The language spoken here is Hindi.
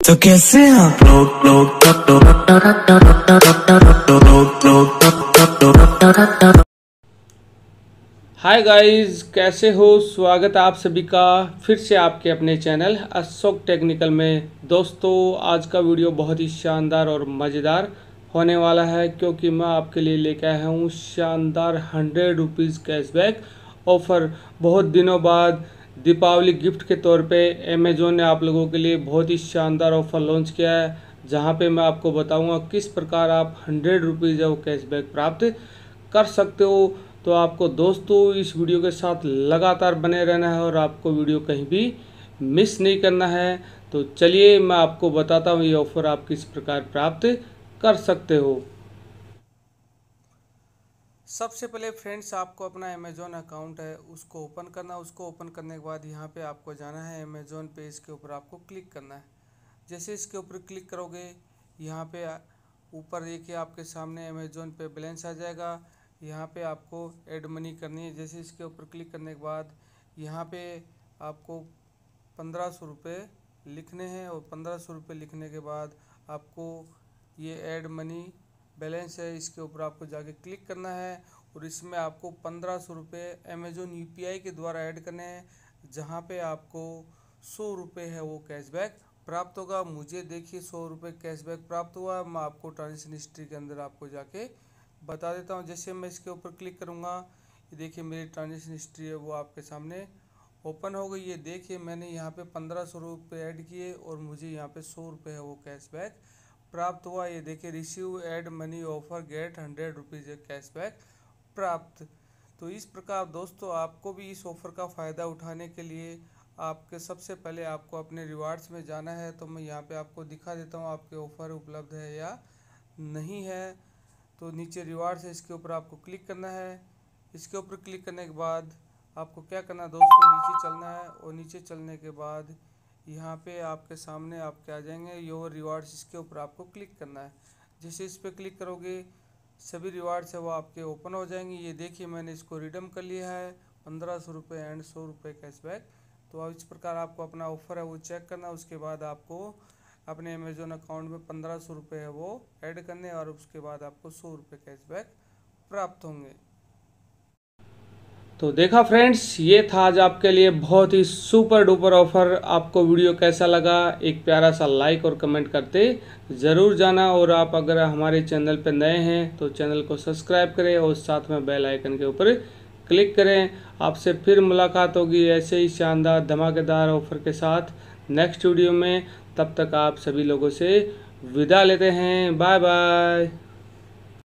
तो कैसे लोग लोग हाय गाइस कैसे हो? स्वागत आप सभी का फिर से आपके अपने चैनल अशोक टेक्निकल में। दोस्तों, आज का वीडियो बहुत ही शानदार और मज़ेदार होने वाला है क्योंकि मैं आपके लिए लेके आया हूँ शानदार हंड्रेड रुपीज़ कैशबैक ऑफ़र बहुत दिनों बाद दीपावली गिफ्ट के तौर पे अमेजोन ने आप लोगों के लिए बहुत ही शानदार ऑफ़र लॉन्च किया है, जहाँ पे मैं आपको बताऊँगा किस प्रकार आप हंड्रेड रुपीज़ वो कैशबैक प्राप्त कर सकते हो। तो आपको दोस्तों, इस वीडियो के साथ लगातार बने रहना है और आपको वीडियो कहीं भी मिस नहीं करना है। तो चलिए, मैं आपको बताता हूँ ये ऑफ़र आप किस प्रकार प्राप्त कर सकते हो। सबसे पहले फ्रेंड्स, आपको अपना अमेजोन अकाउंट है, उसको ओपन करना उसको ओपन करने के बाद यहाँ पे आपको जाना है अमेजोन पे, इसके ऊपर आपको क्लिक करना है। जैसे इसके ऊपर क्लिक करोगे, यहाँ पे ऊपर देखिए आपके सामने अमेजोन पे बैलेंस आ जाएगा। यहाँ पे आपको एड मनी करनी है। जैसे इसके ऊपर क्लिक करने के बाद यहाँ पे आपको पंद्रह सौ रुपये लिखने हैं और पंद्रह सौ रुपये लिखने के बाद आपको ये ऐड मनी बैलेंस है, इसके ऊपर आपको जाके क्लिक करना है और इसमें आपको पंद्रह सौ रुपये अमेजोन यू के द्वारा ऐड करने हैं, जहाँ पे आपको सौ रुपये है वो कैशबैक प्राप्त होगा। मुझे देखिए सौ रुपये कैशबैक प्राप्त हुआ, मैं आपको ट्रांजेक्शन हिस्ट्री के अंदर आपको जाके बता देता हूँ। जैसे मैं इसके ऊपर क्लिक करूँगा, ये देखिए मेरी ट्रांजेक्शन हिस्ट्री है, वो आपके सामने ओपन हो गई ये देखिए मैंने यहाँ पे पंद्रह सौ रुपये ऐड किए और मुझे यहाँ पे सौ रुपये है वो कैशबैक। प्राप्त हुआ। ये देखिए receive add money offer get hundred rupees cashback प्राप्त। तो इस प्रकार दोस्तों, आपको भी इस ऑफ़र का फ़ायदा उठाने के लिए आपके सबसे पहले आपको अपने रिवार्ड्स में जाना है। तो मैं यहाँ पे आपको दिखा देता हूँ, आपके ऑफ़र उपलब्ध है या नहीं है। तो नीचे रिवार्ड्स है, इसके ऊपर आपको क्लिक करना है। इसके ऊपर क्लिक करने के बाद आपको क्या करना है दोस्तों, नीचे चलना है और नीचे चलने के बाद यहाँ पे आपके सामने आपके आ जाएँगे। योर रिवार्ड्स इसके ऊपर आपको क्लिक करना है। जैसे इस पर क्लिक करोगे, सभी रिवार्ड्स है वो आपके ओपन हो जाएँगे। ये देखिए, मैंने इसको रिडम कर लिया है। पंद्रह सौ रुपये एंड सौ रुपये कैशबैक तो अब इस प्रकार आपको अपना ऑफ़र है वो चेक करना। उसके बाद आपको अपने अमेजोन अकाउंट में पंद्रह सौ रुपये है वो ऐड करने और उसके बाद आपको सौ रुपये कैशबैक प्राप्त होंगे। तो देखा फ्रेंड्स, ये था आज आपके लिए बहुत ही सुपर डुपर ऑफ़र। आपको वीडियो कैसा लगा, एक प्यारा सा लाइक और कमेंट करते ज़रूर जाना। और आप अगर हमारे चैनल पर नए हैं तो चैनल को सब्सक्राइब करें और साथ में बेल आइकन के ऊपर क्लिक करें। आपसे फिर मुलाकात होगी ऐसे ही शानदार, धमाकेदार ऑफ़र के साथ नेक्स्ट वीडियो में। तब तक आप सभी लोगों से विदा लेते हैं। Bye bye.